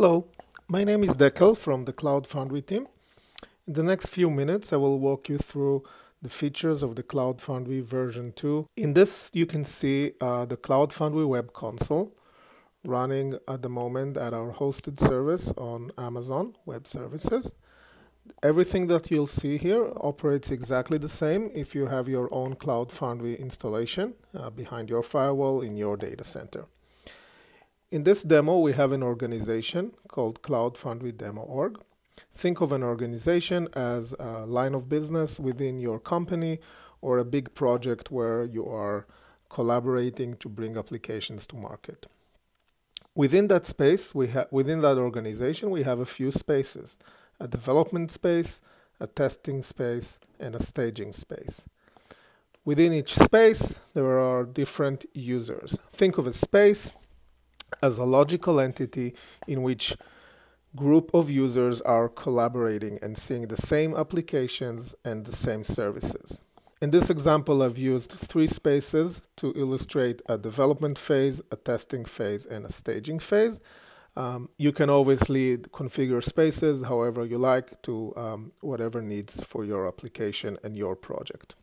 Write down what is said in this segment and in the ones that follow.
Hello, my name is Dekel from the Cloud Foundry team. In the next few minutes, I will walk you through the features of the Cloud Foundry version 2. In this, you can see uh, the Cloud Foundry web console running at the moment at our hosted service on Amazon Web Services. Everything that you'll see here operates exactly the same if you have your own Cloud Foundry installation uh, behind your firewall in your data center. In this demo, we have an organization called Cloud Foundry Demo Org. Think of an organization as a line of business within your company or a big project where you are collaborating to bring applications to market. Within that space, we have within that organization, we have a few spaces: a development space, a testing space, and a staging space. Within each space, there are different users. Think of a space as a logical entity in which group of users are collaborating and seeing the same applications and the same services. In this example, I've used three spaces to illustrate a development phase, a testing phase, and a staging phase. Um, you can obviously configure spaces however you like to um, whatever needs for your application and your project.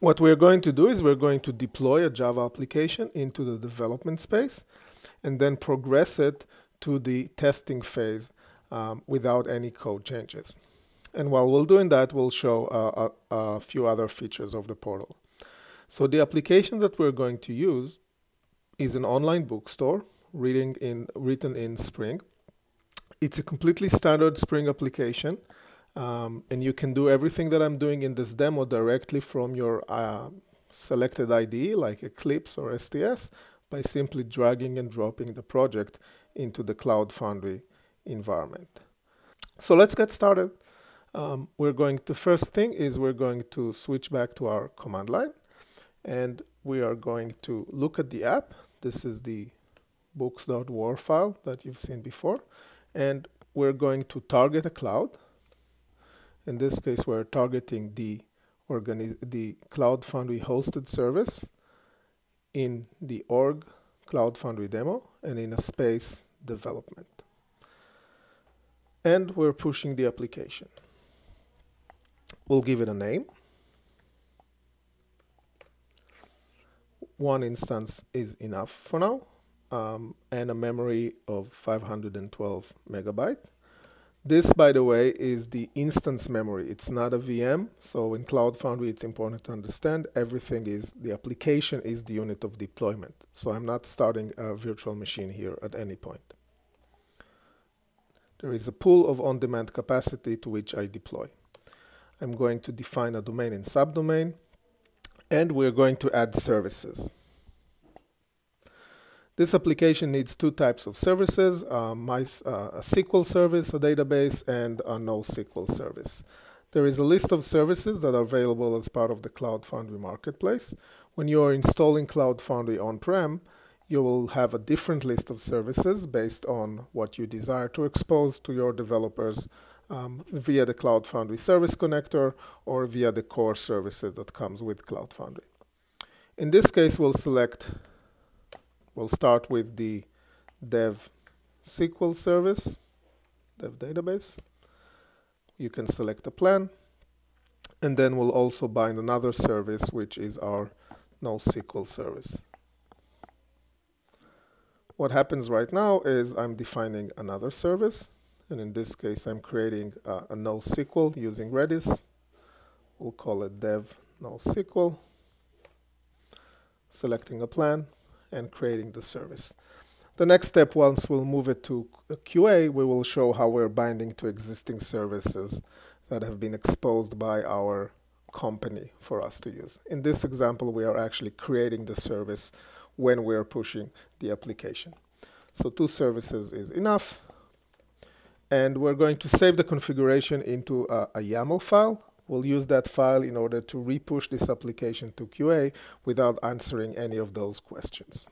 What we're going to do is we're going to deploy a Java application into the development space and then progress it to the testing phase um, without any code changes. And while we're doing that, we'll show a, a, few other features of the portal. So the application that we're going to use is an online bookstore reading in, written in Spring. It's a completely standard Spring application. Um, and you can do everything that I'm doing in this demo directly from your uh, selected IDE like Eclipse or STS by simply dragging and dropping the project into the Cloud Foundry environment. So let's get started. Um, we're going to first thing is we're going to switch back to our command line and we are going to look at the app. This is the books.war file that you've seen before and we're going to target a cloud. In this case, we're targeting the, the Cloud Foundry hosted service in the org Cloud Foundry demo and in a space development. And we're pushing the application. We'll give it a name. One instance is enough for now, um, and a memory of 512 megabyte. This, by the way, is the instance memory. It's not a VM. So in Cloud Foundry, it's important to understand everything is, the application is the unit of deployment. So I'm not starting a virtual machine here at any point. There is a pool of on-demand capacity to which I deploy. I'm going to define a domain and subdomain, and we're going to add services. This application needs two types of services, uh, my, uh, a SQL service, a database, and a NoSQL service. There is a list of services that are available as part of the Cloud Foundry Marketplace. When you are installing Cloud Foundry on-prem, you will have a different list of services based on what you desire to expose to your developers um, via the Cloud Foundry Service Connector or via the core services that comes with Cloud Foundry. In this case, we'll select We'll start with the dev SQL service, dev database. You can select a plan. And then we'll also bind another service, which is our NoSQL service. What happens right now is I'm defining another service. And in this case, I'm creating uh, a NoSQL using Redis. We'll call it dev NoSQL. Selecting a plan and creating the service. The next step, once we'll move it to QA, we will show how we're binding to existing services that have been exposed by our company for us to use. In this example, we are actually creating the service when we are pushing the application. So two services is enough. And we're going to save the configuration into a, a YAML file We'll use that file in order to repush this application to QA without answering any of those questions.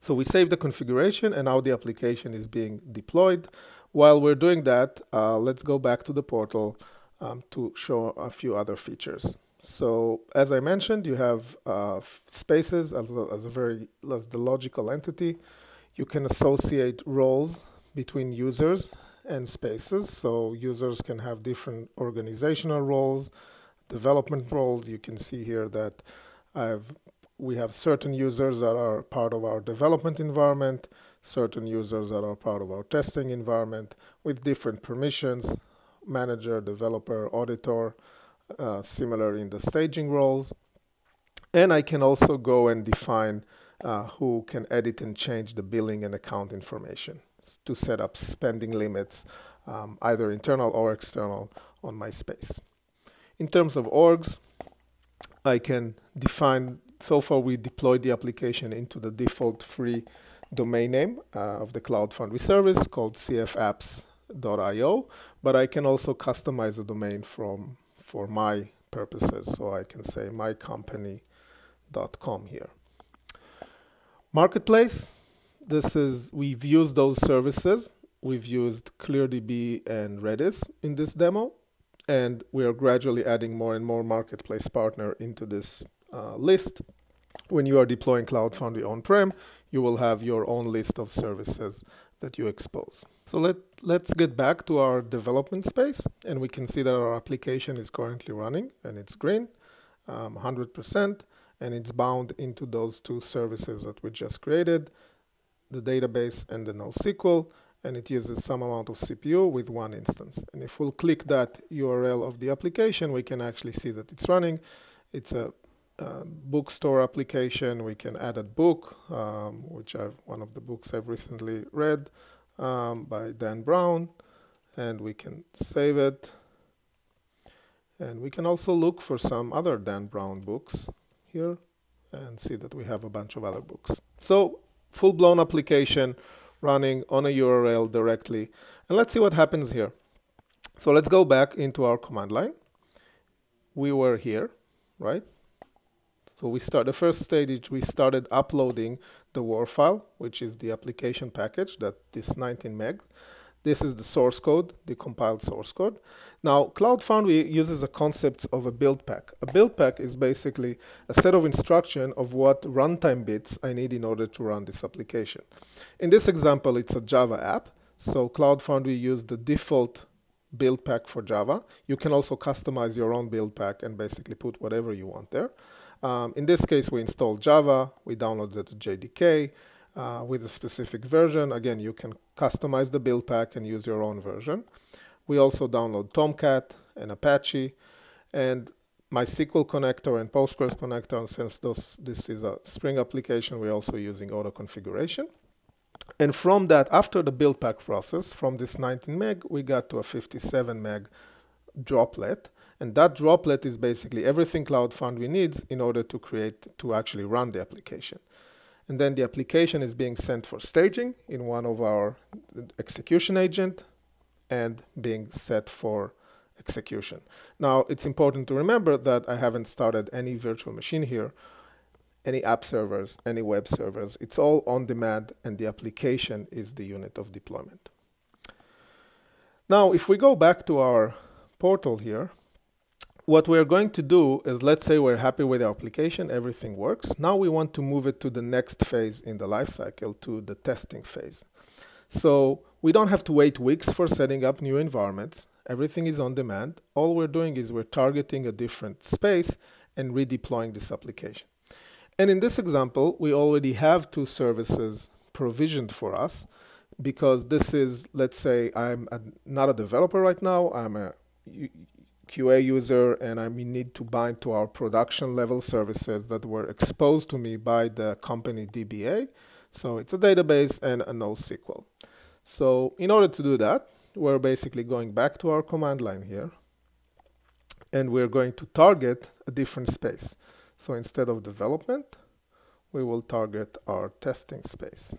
So we save the configuration and now the application is being deployed. While we're doing that, uh, let's go back to the portal um, to show a few other features. So as I mentioned, you have uh, spaces as a, as a very as the logical entity. You can associate roles between users and spaces. So users can have different organizational roles, development roles. You can see here that I've, we have certain users that are part of our development environment, certain users that are part of our testing environment with different permissions, manager, developer, auditor, uh, similar in the staging roles. And I can also go and define uh, who can edit and change the billing and account information to set up spending limits, um, either internal or external, on my space. In terms of orgs, I can define, so far we deployed the application into the default free domain name uh, of the Cloud Foundry service called cfapps.io, but I can also customize the domain from for my purposes. So I can say mycompany.com here. Marketplace, this is, we've used those services. We've used ClearDB and Redis in this demo, and we are gradually adding more and more marketplace partner into this uh, list. When you are deploying Cloud Foundry on-prem, you will have your own list of services that you expose. So let, let's get back to our development space, and we can see that our application is currently running, and it's green, um, 100%, and it's bound into those two services that we just created the database and the NoSQL, and it uses some amount of CPU with one instance. And if we'll click that URL of the application, we can actually see that it's running. It's a bookstore application. We can add a book, um, which I've one of the books I've recently read um, by Dan Brown, and we can save it. And we can also look for some other Dan Brown books here and see that we have a bunch of other books. So full-blown application running on a URL directly. And let's see what happens here. So let's go back into our command line. We were here, right? So we start the first stage, we started uploading the WAR file, which is the application package that this 19 meg. This is the source code, the compiled source code. Now, Cloud Foundry uses a concept of a build pack. A build pack is basically a set of instruction of what runtime bits I need in order to run this application. In this example, it's a Java app. So Cloud Foundry used the default build pack for Java. You can also customize your own build pack and basically put whatever you want there. Um, in this case, we installed Java, we downloaded the JDK, uh, with a specific version. Again, you can customize the build pack and use your own version. We also download Tomcat and Apache and MySQL connector and Postgres connector. And since those, this is a Spring application, we're also using auto configuration. And from that, after the build pack process, from this 19 meg, we got to a 57 meg droplet. And that droplet is basically everything Cloud Foundry needs in order to create, to actually run the application and then the application is being sent for staging in one of our execution agent and being set for execution. Now, it's important to remember that I haven't started any virtual machine here, any app servers, any web servers. It's all on demand, and the application is the unit of deployment. Now, if we go back to our portal here, what we're going to do is let's say we're happy with our application, everything works. Now we want to move it to the next phase in the lifecycle, to the testing phase. So we don't have to wait weeks for setting up new environments. Everything is on demand. All we're doing is we're targeting a different space and redeploying this application. And in this example, we already have two services provisioned for us because this is, let's say I'm a, not a developer right now, I'm a QA user and I need to bind to our production level services that were exposed to me by the company DBA. So it's a database and a NoSQL. So in order to do that, we're basically going back to our command line here and we're going to target a different space. So instead of development, we will target our testing space.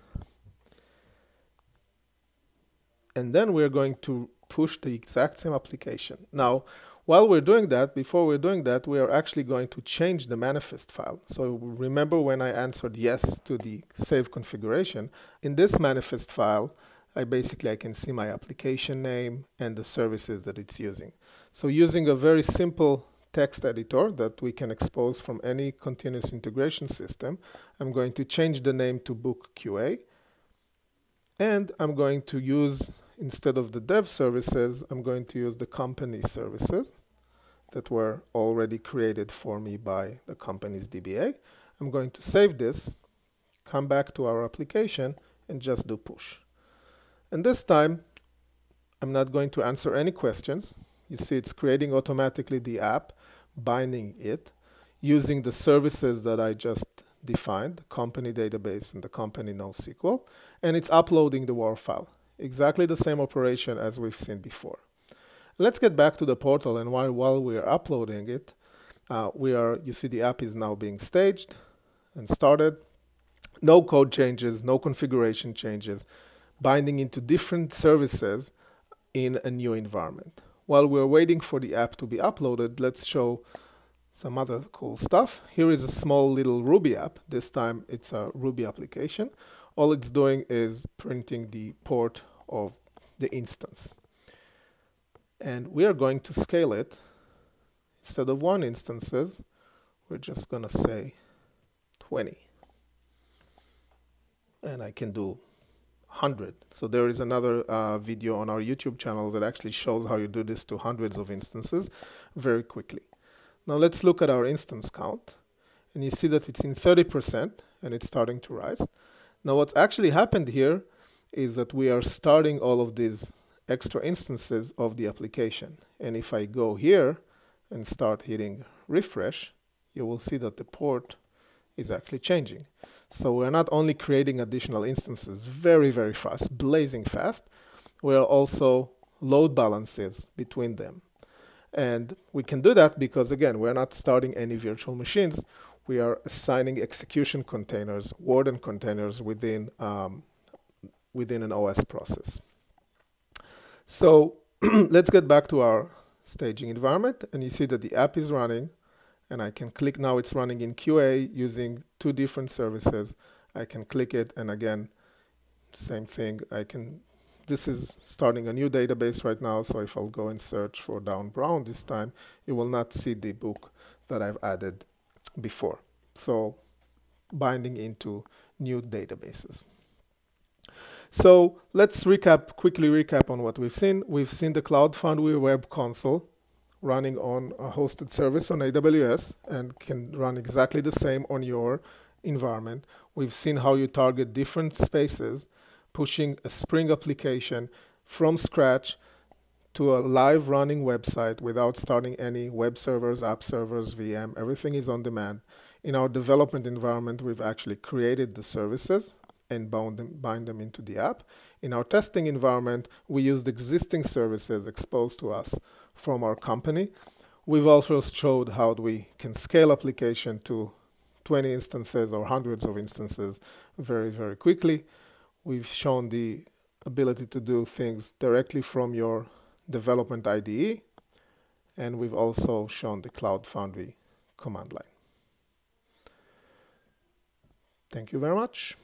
And then we're going to push the exact same application. Now, while we're doing that, before we're doing that, we are actually going to change the manifest file. So remember when I answered yes to the save configuration, in this manifest file, I basically I can see my application name and the services that it's using. So using a very simple text editor that we can expose from any continuous integration system, I'm going to change the name to book QA And I'm going to use, instead of the dev services, I'm going to use the company services that were already created for me by the company's DBA. I'm going to save this, come back to our application, and just do push. And this time, I'm not going to answer any questions. You see it's creating automatically the app, binding it, using the services that I just defined, the company database and the company NoSQL, and it's uploading the WAR file. Exactly the same operation as we've seen before. Let's get back to the portal, and while, while we are uploading it, uh, we are, you see the app is now being staged and started. No code changes, no configuration changes, binding into different services in a new environment. While we're waiting for the app to be uploaded, let's show some other cool stuff. Here is a small little Ruby app. This time it's a Ruby application. All it's doing is printing the port of the instance. And we are going to scale it. Instead of one instances, we're just going to say 20. And I can do 100. So there is another uh, video on our YouTube channel that actually shows how you do this to hundreds of instances very quickly. Now let's look at our instance count. And you see that it's in 30% and it's starting to rise. Now what's actually happened here is that we are starting all of these extra instances of the application. And if I go here and start hitting refresh, you will see that the port is actually changing. So we're not only creating additional instances very, very fast, blazing fast, we're also load balances between them. And we can do that because, again, we're not starting any virtual machines. We are assigning execution containers, warden containers within, um, within an OS process. So let's get back to our staging environment. And you see that the app is running and I can click now it's running in QA using two different services. I can click it and again, same thing. I can, this is starting a new database right now. So if I'll go and search for Dan Brown this time, you will not see the book that I've added before. So binding into new databases. So let's recap, quickly recap on what we've seen. We've seen the Cloud Foundry Web Console running on a hosted service on AWS and can run exactly the same on your environment. We've seen how you target different spaces, pushing a Spring application from scratch to a live running website without starting any web servers, app servers, VM. Everything is on demand. In our development environment, we've actually created the services and bound them, bind them into the app. In our testing environment, we used existing services exposed to us from our company. We've also showed how we can scale application to 20 instances or hundreds of instances very, very quickly. We've shown the ability to do things directly from your development IDE, and we've also shown the Cloud Foundry command line. Thank you very much.